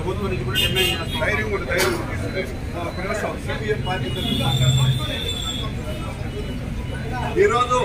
ప్రభుత్వం నుంచి కూడా డిమాండ్ చేస్తాం. ధైర్యం కూడా ధైర్యం సిపిఎం పార్టీ ఈరోజు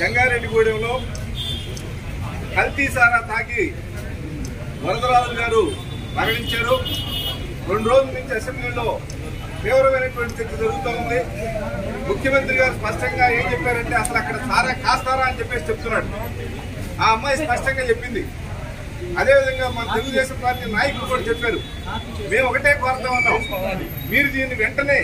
జంగారెడ్డిగూడెంలో కల్తీ సారా తాకి వరదరాజు గారు మరణించారు. రెండు రోజుల నుంచి అసెంబ్లీలో తీవ్రమైనటువంటి చర్చ జరుగుతూ ఉంది. ముఖ్యమంత్రి గారు స్పష్టంగా ఏం చెప్పారంటే అసలు అక్కడ సారా కాస్తారా అని చెప్పేసి చెప్తున్నాడు. ఆ అమ్మాయి స్పష్టంగా చెప్పింది. అదేవిధంగా మన తెలుగుదేశం పార్టీ నాయకులు కూడా చెప్పారు. మేము ఒకటే కోరుతా ఉన్నాం. మీరు దీన్ని వెంటనే